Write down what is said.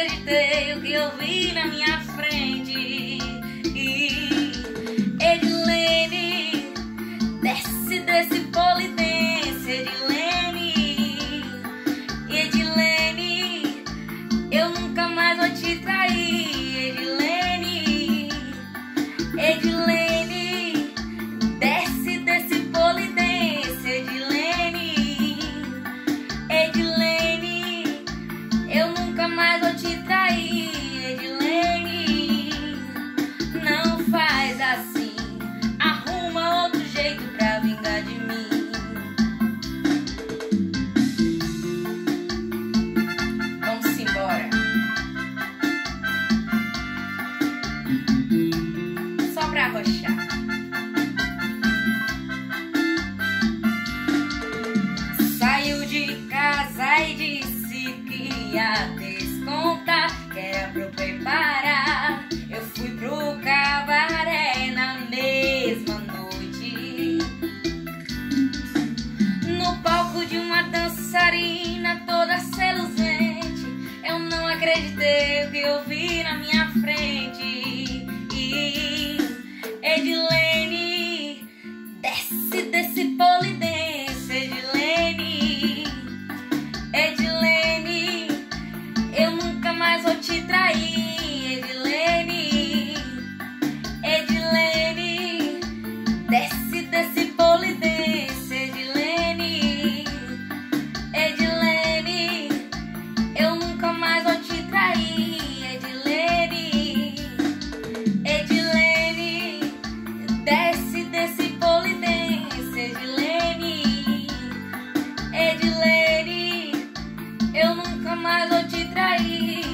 acreditei o que eu vi na minha frente. ia descontar. Que era pra eu preparar. eu nunca mais vou te trair.